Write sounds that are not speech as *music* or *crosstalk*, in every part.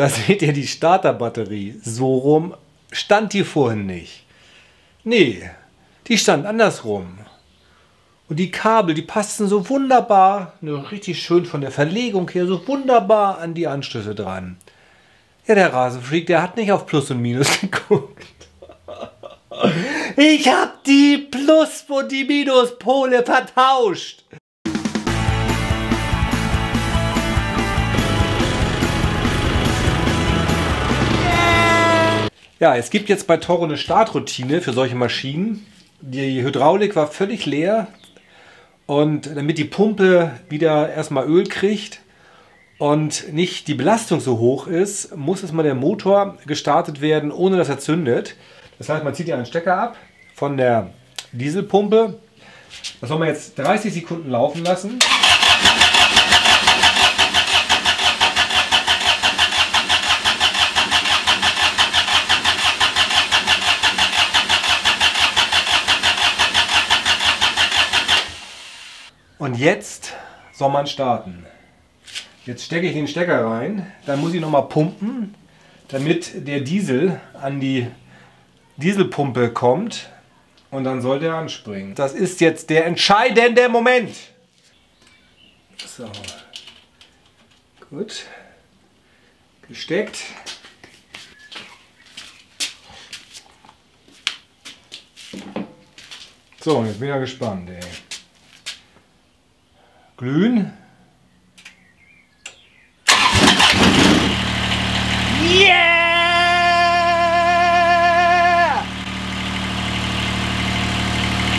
Da seht ihr die Starterbatterie. So rum stand die vorhin nicht. Nee, die stand andersrum. Und die Kabel, die passten so wunderbar, nur richtig schön von der Verlegung her, so wunderbar an die Anschlüsse dran. Ja, der Rasenfreak, der hat nicht auf Plus und Minus *laughs* geguckt. Ich hab die Plus- und die Minuspole vertauscht. Ja, es gibt jetzt bei Toro eine Startroutine für solche Maschinen. Die Hydraulik war völlig leer und damit die Pumpe wieder erstmal Öl kriegt und nicht die Belastung so hoch ist, muss erstmal der Motor gestartet werden, ohne dass er zündet. Das heißt, man zieht hier einen Stecker ab von der Dieselpumpe. Das soll man jetzt 30 Sekunden laufen lassen. Jetzt soll man starten. Jetzt stecke ich den Stecker rein, dann muss ich nochmal pumpen, damit der Diesel an die Dieselpumpe kommt und dann soll der anspringen. Das ist jetzt der entscheidende Moment. So. Gut. Gesteckt. So, jetzt bin ich ja gespannt, ey. Glühen. Yeah!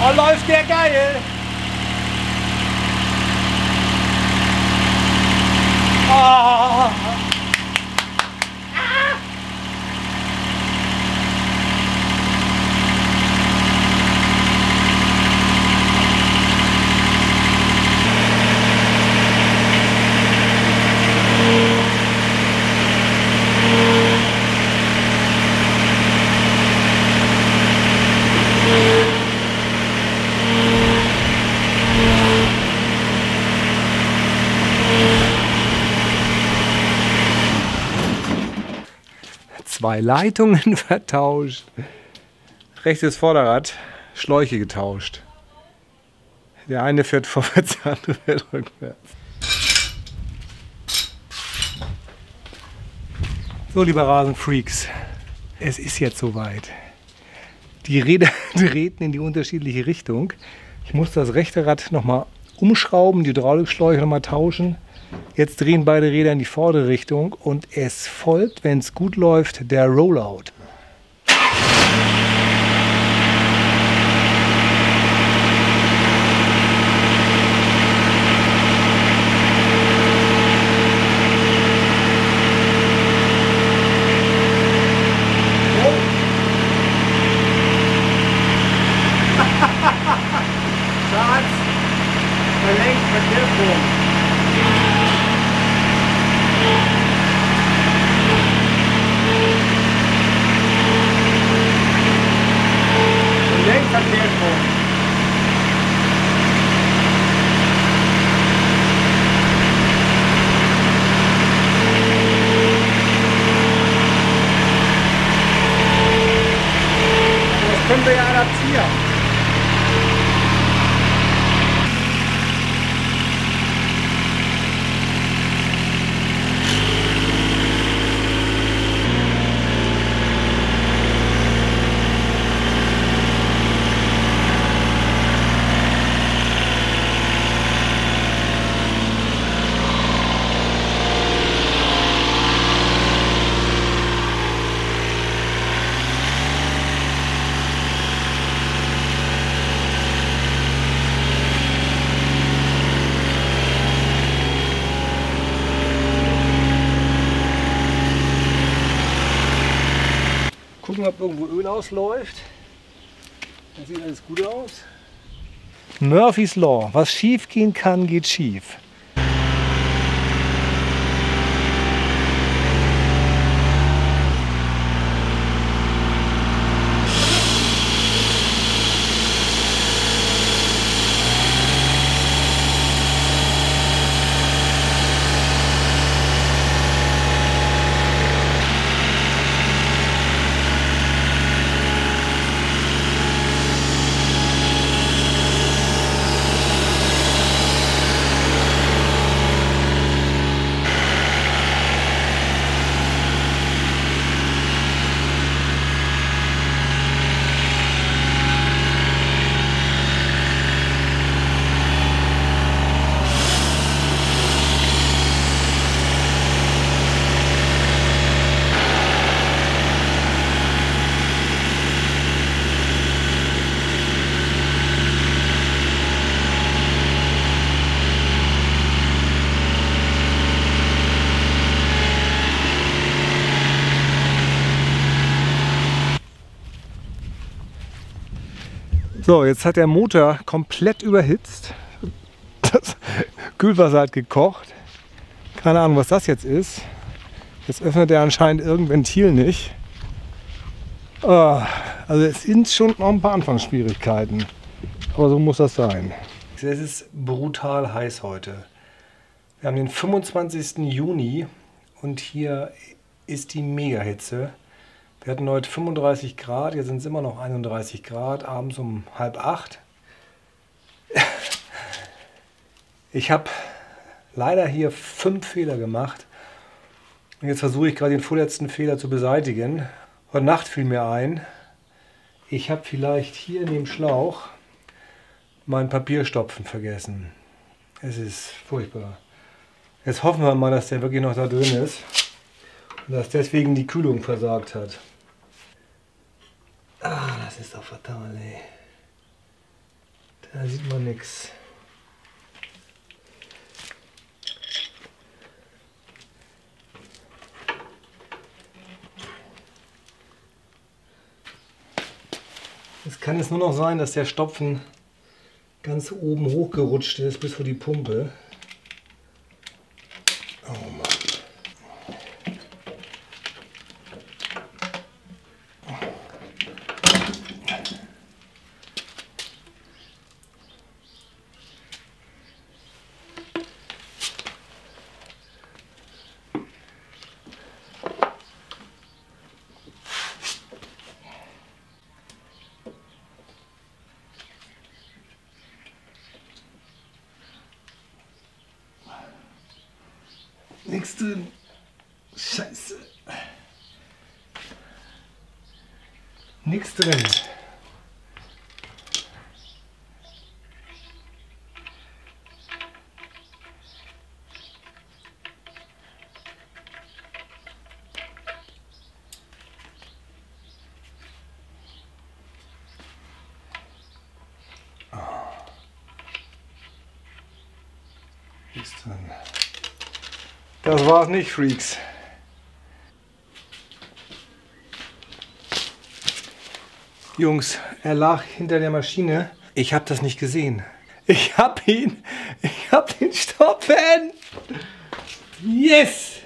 Og läuft der geil! Zwei Leitungen *laughs* vertauscht. Rechtes Vorderrad, Schläuche getauscht. Der eine fährt vorwärts, der andere fährt rückwärts. So, liebe Rasenfreaks, es ist jetzt soweit. Die Räder *laughs* drehten in die unterschiedliche Richtung. Ich muss das rechte Rad nochmal umschrauben, die Hydraulikschläuche nochmal tauschen. Jetzt drehen beide Räder in die vordere Richtung und es folgt, wenn es gut läuft, der Rollout. Können wir ja adaptieren. Gucken, ob irgendwo Öl ausläuft. Das sieht alles gut aus. Murphy's Law. Was schief gehen kann, geht schief. So, jetzt hat der Motor komplett überhitzt. Das Kühlwasser hat gekocht. Keine Ahnung, was das jetzt ist. Jetzt öffnet er anscheinend irgendein Ventil nicht. Oh, also es sind schon noch ein paar Anfangsschwierigkeiten. Aber so muss das sein. Es ist brutal heiß heute. Wir haben den 25. Juni und hier ist die Mega-Hitze. Wir hatten heute 35 Grad, jetzt sind es immer noch 31 Grad, abends um halb acht. *laughs* Ich habe leider hier fünf Fehler gemacht. Und jetzt versuche ich gerade den vorletzten Fehler zu beseitigen. Heute Nacht fiel mir ein, ich habe vielleicht hier in dem Schlauch meinen Papierstopfen vergessen. Es ist furchtbar. Jetzt hoffen wir mal, dass der wirklich noch da drin ist und dass deswegen die Kühlung versagt hat. Das ist doch fatal, ey. Da sieht man nichts. Es kann jetzt nur noch sein, dass der Stopfen ganz oben hochgerutscht ist bis vor die Pumpe. Nichts drin. Scheiße. Nichts drin. Nichts drin. Das war's nicht, Freaks. Jungs, er lag hinter der Maschine. Ich habe das nicht gesehen. Ich hab ihn. Ich hab den Stoppen. Yes!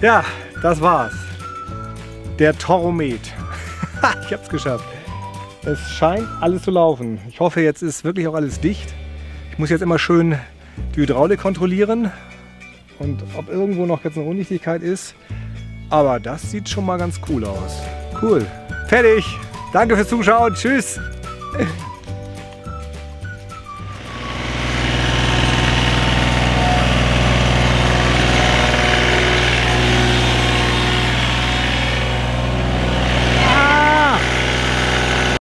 Ja, das war's. Der Toromet. *laughs* ich hab's geschafft. Es scheint alles zu laufen. Ich hoffe, jetzt ist wirklich auch alles dicht. Ich muss jetzt immer schön die Hydraulik kontrollieren und ob irgendwo noch jetzt eine Undichtigkeit ist. Aber das sieht schon mal ganz cool aus. Cool. Fertig. Danke fürs Zuschauen. Tschüss. *laughs*